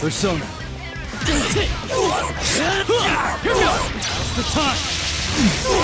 Persona. Now's the time.